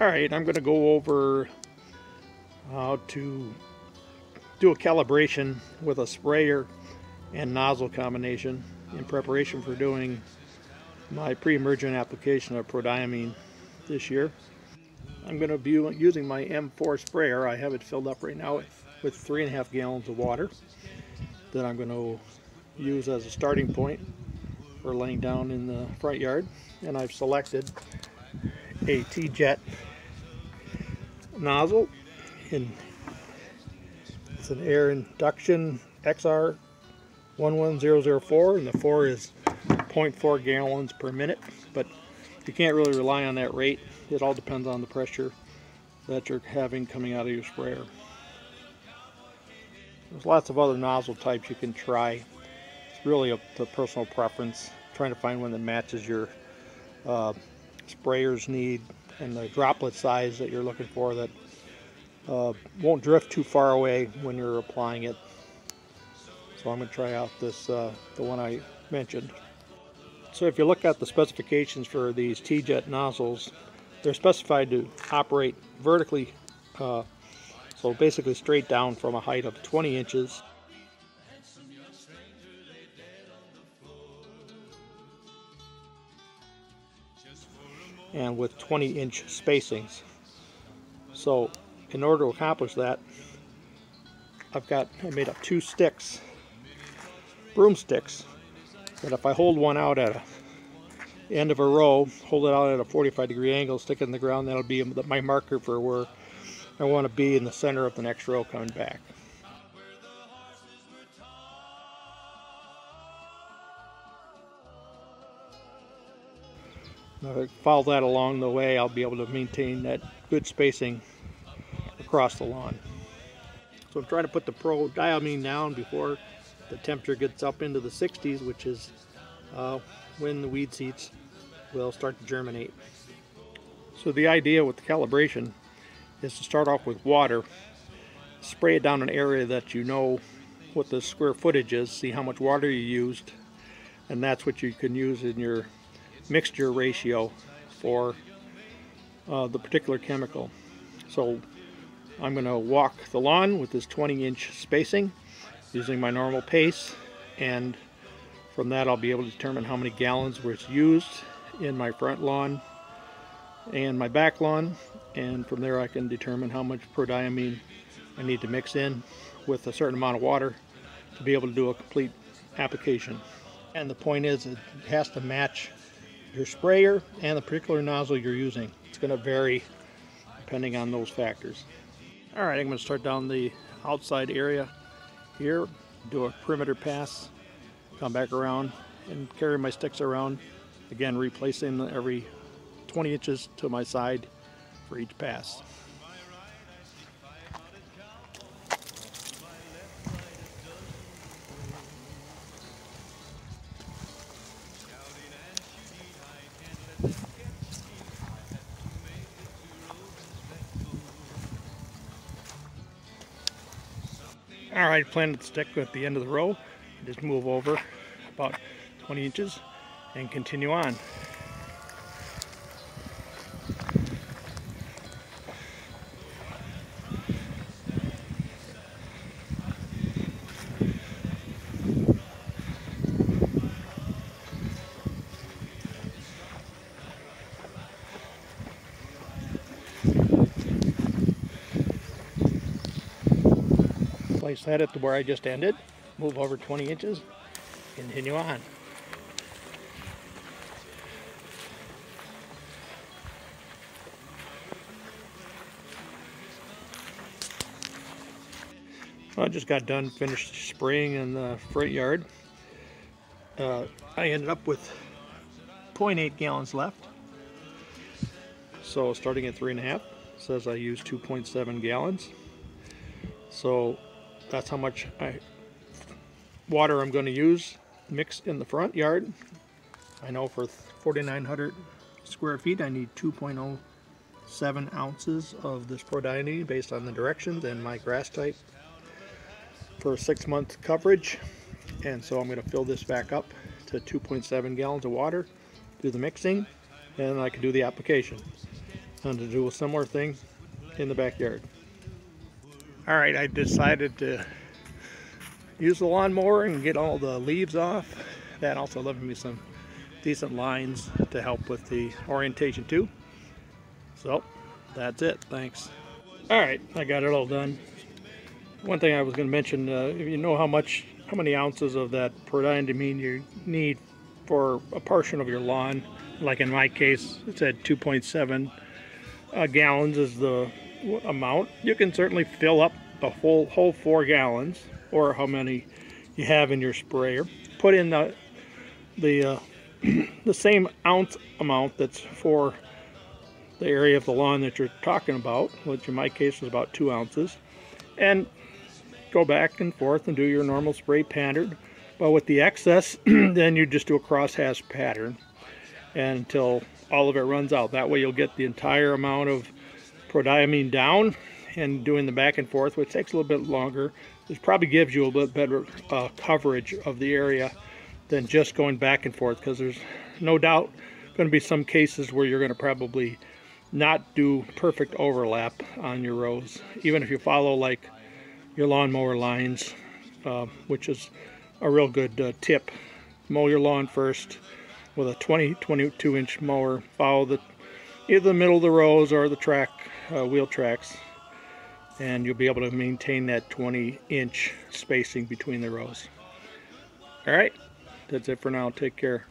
Alright, I'm going to go over how to do a calibration with a sprayer and nozzle combination in preparation for doing my pre-emergent application of prodiamine this year. I'm going to be using my M4 sprayer. I have it filled up right now with three and a half gallons of water that I'm going to use as a starting point for laying down in the front yard. And I've selected a TeeJet nozzle And it's an air induction XR 11004 and the 4 is 0.4 gallons per minute but you can't really rely on that rate. It all depends on the pressure that you're having coming out of your sprayer. There's lots of other nozzle types you can try. It's really to personal preference trying to find one that matches your uh, sprayer's need and the droplet size that you're looking for that uh, won't drift too far away when you're applying it. So I'm going to try out this, uh, the one I mentioned. So if you look at the specifications for these TeeJet nozzles, they're specified to operate vertically, uh, so basically straight down from a height of 20 inches. And with 20 inch spacings. So in order to accomplish that, I've got, I made up two sticks, broomsticks, that if I hold one out at a end of a row, hold it out at a 45 degree angle, stick it in the ground, that'll be my marker for where I want to be in the center of the next row coming back. I follow that along the way, I'll be able to maintain that good spacing across the lawn. So I'm trying to put the Pro prodiamine down before the temperature gets up into the 60s, which is uh, when the weed seeds will start to germinate. So the idea with the calibration is to start off with water, spray it down an area that you know what the square footage is, see how much water you used, and that's what you can use in your mixture ratio for uh, the particular chemical. So I'm going to walk the lawn with this 20 inch spacing using my normal pace and from that I'll be able to determine how many gallons was used in my front lawn and my back lawn and from there I can determine how much prodiamine I need to mix in with a certain amount of water to be able to do a complete application. And the point is it has to match your sprayer and the particular nozzle you're using. It's going to vary depending on those factors. All right, I'm going to start down the outside area here, do a perimeter pass, come back around and carry my sticks around. Again, replacing every 20 inches to my side for each pass. All right, planted the stick at the end of the row. Just move over about 20 inches and continue on. Place that at the where I just ended, move over 20 inches, continue on. I just got done finished spraying in the front yard. Uh, I ended up with 0.8 gallons left. So starting at three and a half, says I used 2.7 gallons. So that's how much I, water I'm going to use mix in the front yard. I know for 4,900 square feet I need 2.07 ounces of this prodiamine based on the directions and my grass type for six month coverage. And so I'm going to fill this back up to 2.7 gallons of water, do the mixing, and I can do the application. and to do a similar thing in the backyard. All right, I decided to use the lawnmower and get all the leaves off. That also left me some decent lines to help with the orientation too. So that's it, thanks. All right, I got it all done. One thing I was going to mention, uh, if you know how much, how many ounces of that prodiandamine you need for a portion of your lawn, like in my case, it said 2.7 uh, gallons is the amount. You can certainly fill up the whole whole four gallons, or how many you have in your sprayer. Put in the the uh, the same ounce amount that's for the area of the lawn that you're talking about, which in my case is about two ounces, and go back and forth and do your normal spray pattern. But with the excess, then you just do a crosshatch pattern until all of it runs out. That way you'll get the entire amount of prodiamine down and doing the back and forth, which takes a little bit longer. This probably gives you a little bit better uh, coverage of the area than just going back and forth because there's no doubt going to be some cases where you're going to probably not do perfect overlap on your rows, even if you follow like your lawnmower lines, uh, which is a real good uh, tip. Mow your lawn first with a 20, 22 inch mower. Follow the either the middle of the rows or the track, uh, wheel tracks, and you'll be able to maintain that 20 inch spacing between the rows. All right, that's it for now. Take care.